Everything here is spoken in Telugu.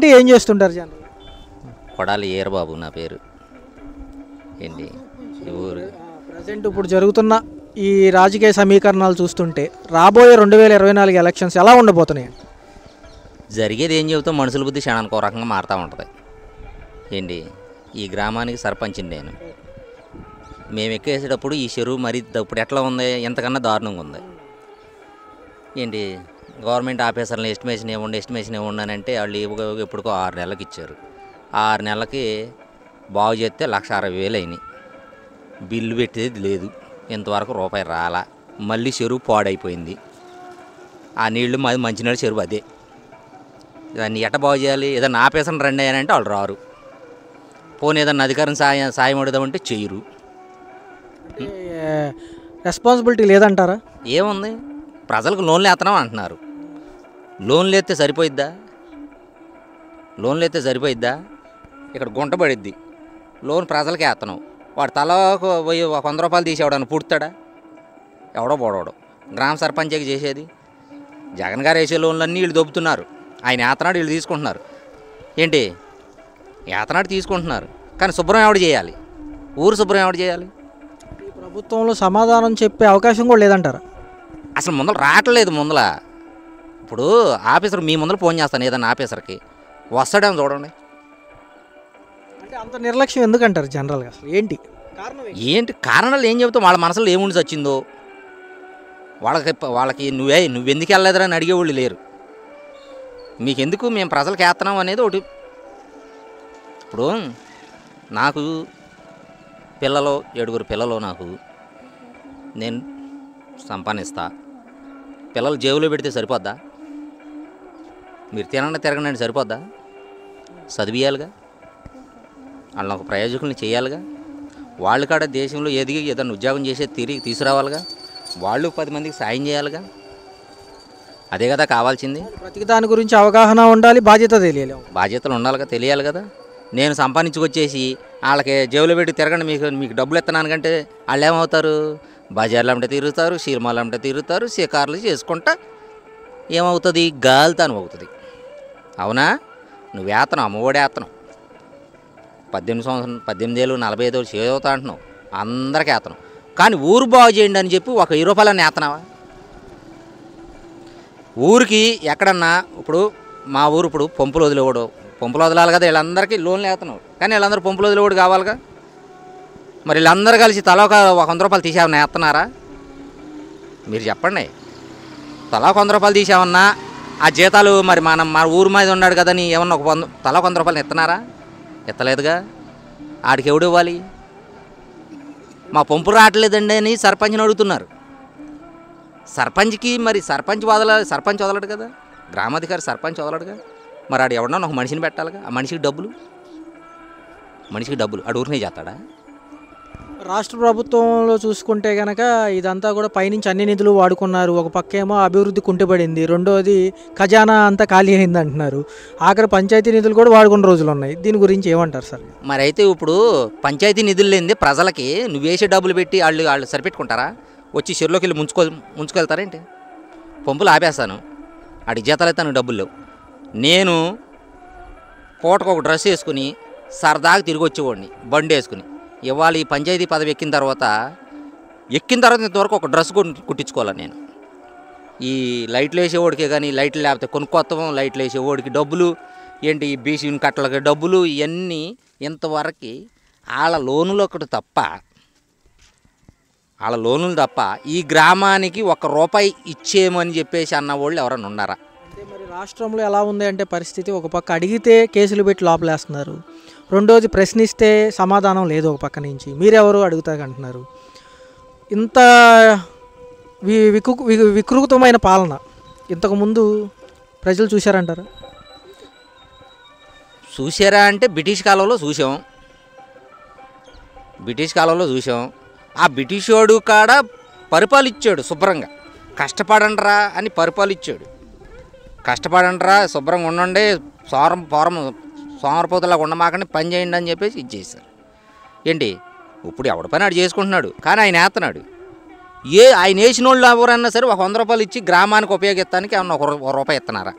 అంటే ఏం చేస్తుంటారు జనరల్ కొడాలి ఏరబాబు నా పేరు. ఏంటి ఈ ఊరు. ప్రజెంట్ ఇప్పుడు జరుగుతున్న ఈ రాజకీయ సమీకరణాలు చూస్తుంటే రాబోయే రెండు వేల ఇరవై నాలుగు ఎలక్షన్స్ ఎలా ఉండబోతున్నాయి? జరిగేది ఏం చెబుతాం? మనుషుల బుద్ధి క్షణానికి ఒక రకంగా మారుతూ ఉంటుంది. ఏంటి ఈ గ్రామానికి సర్పంచ్ని నేను. మేము ఎక్కేసేటప్పుడు ఈ చెరువు మరి ఇప్పుడు ఎట్లా ఉంది? ఎంతకన్నా దారుణంగా ఉంది. ఏంటి గవర్నమెంట్ ఆఫీసర్లు ఎస్టిమేషన్ ఇవ్వండి ఎస్టిమేషన్ ఇవ్వండి అని అంటే వాళ్ళు ఎప్పుడుకో ఆరు నెలలకు ఇచ్చారు. ఆరు నెలలకి బాగు చేస్తే లక్ష అరవై వేలు అయినాయి. బిల్లు పెట్టేది లేదు. ఇంతవరకు రూపాయి రాలా. మళ్ళీ చెరువు పాడైపోయింది. ఆ నీళ్ళు మాది మంచినీళ్ళ చెరువు అదే. దాన్ని ఎట్ట బాగు చేయాలి? ఏదన్నా ఆపేసని రండి అని అంటే వాళ్ళు రారు. పోనీ ఏదన్నా అధికారం సాయం సాయం అడుగుదామంటే చెయ్యరు అంటే రెస్పాన్సిబిలిటీ లేదంటారా? ఏముంది? ప్రజలకు లోన్లు వేస్తున్నాం అంటున్నారు. లోన్లు ఎత్తే సరిపోయిద్దా? లోన్లు ఎత్తే సరిపోయిద్దా? ఇక్కడ గుంట పడిద్ది. లోన్ ప్రజలకి వేస్తున్నాం వాడు తల ఒక వెయ్యి ఒక వంద రూపాయలు తీసేవాడని పుడతాడా? ఎవడో పోడవడు. గ్రామ సర్పంచ్కి చేసేది? జగన్ గారు వేసే లోన్లన్నీ వీళ్ళు దొబ్బుతున్నారు. ఆయన ఏతనాడు వీళ్ళు తీసుకుంటున్నారు. ఏంటి? ఏతనాడు తీసుకుంటున్నారు. కానీ శుభ్రం ఎవడు చేయాలి? ఊరు శుభ్రం ఎవడు చేయాలి? ప్రభుత్వంలో సమాధానం చెప్పే అవకాశం కూడా లేదంటారా? అసలు ముందర రావట్లేదు ముందల. ఇప్పుడు ఆఫీసర్ మీ ముందర ఫోన్ చేస్తాను ఏదన్నా ఆఫీసర్కి. వస్తాడేమో చూడండి. అంటే అంత నిర్లక్ష్యం ఎందుకంటారు జనరల్గా అసలు? ఏంటి? కారణం ఏంటి? కారణాలు ఏం చెబుతావు? వాళ్ళ మనసులో ఏముండి వచ్చిందో వాళ్ళకి వాళ్ళకి నువ్వే నువ్వెందుకు వెళ్ళలేదురా అని అడిగేవాళ్ళు లేరు. మీకెందుకు మేము ప్రజలకు వేస్తున్నాం అనేది ఒకటి. ఇప్పుడు నాకు పిల్లలు ఏడుగురు పిల్లలు నాకు. నేను సంపాదిస్తా. పిల్లలు జేబులో పెడితే సరిపోద్దా? మీరు తినండి తిరగండి సరిపోద్దా? చదివియాలిగా? వాళ్ళని ఒక ప్రయోజకుల్ని చేయాలిగా? వాళ్ళు కాడ దేశంలో ఎదిగి ఏదైనా ఉద్యోగం చేసే తిరిగి తీసుకురావాలిగా? వాళ్ళు పది మందికి సాయం చేయాలిగా? అదే కదా కావాల్సింది? ప్రతి దాని గురించి అవగాహన ఉండాలి బాధ్యత తెలియాలి. బాధ్యతలు ఉండాలిగా తెలియాలి కదా? నేను సంపాదించుకొచ్చేసి వాళ్ళకి జేబులో పెట్టి తిరగండి మీకు మీకు డబ్బులు ఇస్తున్నాను కంటే వాళ్ళు ఏమవుతారు? బజార్లు అమ్మటే తిరుగుతారు షీర్మాలు అమ్మటే తిరుగుతారు షికార్లు చేసుకుంటా ఏమవుతుంది? గాలితాను అవుతుంది. అవునా? నువ్వేతనం అమ్మఒడేతనం పద్దెనిమిది సంవత్సరం పద్దెనిమిది ఏళ్ళు నలభై ఐదు ఏళ్ళు చేదవుతా అంటున్నావు. అందరికీ ఏతనం కానీ ఊరు బాగు చేయండి అని చెప్పి ఒక వెయ్యి రూపాయలని ఏతనావా ఊరికి ఎక్కడన్నా ఇప్పుడు మా ఊరు ఇప్పుడు పంపులు వదిలేవాడు. పంపులు వదలాలి కదా వీళ్ళందరికీ లోన్లు వేస్తున్నావు కానీ వీళ్ళందరూ పంపులు వదిలేవాడు కావాలిగా? మరి వీళ్ళందరూ కలిసి తలా ఒక వంద రూపాయలు తీసేమన్నా వేస్తున్నారా మీరు చెప్పండి. తలా వంద రూపాయలు తీసామన్నా ఆ జీతాలు మరి మనం మన ఊరు మీద ఉన్నాడు కదని ఏమన్నా ఒక వంద తల ఒక వంద రూపాయలు ఎత్తనారా ఎత్తలేదుగా? ఆడికి ఎవడు ఇవ్వాలి? మా పంపు రావట్లేదండి అని సర్పంచ్ని అడుగుతున్నారు. సర్పంచ్కి మరి సర్పంచ్ వదల సర్పంచ్ వదలడు కదా? గ్రామాధికారి సర్పంచ్ వదలడుగా? మరి ఆడు ఎవడన్నా ఒక మనిషిని పెట్టాలిగా? ఆ మనిషికి డబ్బులు? మనిషికి డబ్బులు. ఆడు ఊరినే చేస్తాడా? రాష్ట్ర ప్రభుత్వంలో చూసుకుంటే కనుక ఇదంతా కూడా పైనుంచి అన్ని నిధులు వాడుకున్నారు. ఒక పక్కేమో అభివృద్ధి కుంటుపడింది. రెండోది ఖజానా అంతా ఖాళీ అయింది అంటున్నారు. ఆఖరి పంచాయతీ నిధులు కూడా వాడుకున్న రోజులు ఉన్నాయి. దీని గురించి ఏమంటారు సార్? మరి అయితే ఇప్పుడు పంచాయతీ నిధులు లేని ప్రజలకి నువ్వు వేసే డబ్బులు పెట్టి వాళ్ళు వాళ్ళు సరిపెట్టుకుంటారా? వచ్చి చెరువులోకి వెళ్ళి ముంచుకో ముంచుకెళ్తారేంటి పంపులు ఆపేస్తాను. అడిగి జీతాలు అయితే డబ్బులు లేవు. నేను పూటకు ఒక డ్రెస్ వేసుకుని సరదాగా తిరిగి వచ్చేవాడిని. బండి వేసుకుని. ఇవాళ ఈ పంచాయతీ పదవి ఎక్కిన తర్వాత ఎక్కిన తర్వాత ఇంతవరకు ఒక డ్రెస్ కుట్టించుకోవాలి నేను. ఈ లైట్లు వేసేవాడికే కానీ లైట్లు లేకపోతే కొనుక్కొత్తం లైట్లు వేసేవాడికి డబ్బులు ఏంటి ఈ బీసీ కట్టలకి డబ్బులు ఇవన్నీ ఇంతవరకు వాళ్ళ లోనులు ఒకటి తప్ప వాళ్ళ లోనులు తప్ప ఈ గ్రామానికి ఒక రూపాయి ఇచ్చేయమని చెప్పేసి అన్న వాళ్ళు ఎవరైనా ఉన్నారా? అంటే మరి రాష్ట్రంలో ఎలా ఉంది అంటే పరిస్థితి? ఒక పక్క అడిగితే కేసులు పెట్టి లోపలేస్తున్నారు. రెండోది ప్రశ్నిస్తే సమాధానం లేదు ఒక పక్క నుంచి. మీరెవరు అడుగుతాకంటున్నారు ఇంత వి వికు వికృతమైన పాలన ఇంతకుముందు ప్రజలు చూశారంటారా? చూసారా అంటే బ్రిటిష్ కాలంలో చూసాం బ్రిటిష్ కాలంలో చూసాం ఆ బ్రిటిషోడు కాడ పరిపాలిచ్చాడు శుభ్రంగా. కష్టపడండిరా అని పరిపాలిచ్చాడు. కష్టపడండిరా శుభ్రంగా ఉండండి సోరం పోరం సోమరపోతలాగా ఉండమాకండి పని చేయండి అని చెప్పేసి ఇచ్చేసారు ఏంటి? ఇప్పుడు ఎవడి పని ఆడు చేసుకుంటున్నాడు? కానీ ఆయన వేస్తున్నాడు ఏ ఆయన వేసిన వాళ్ళు ఎవరన్నా సరే ఒక వంద రూపాయలు ఇచ్చి గ్రామానికి ఉపయోగిస్తానికి ఏమన్నా ఒక ఒక రూపాయి ఇస్తున్నారా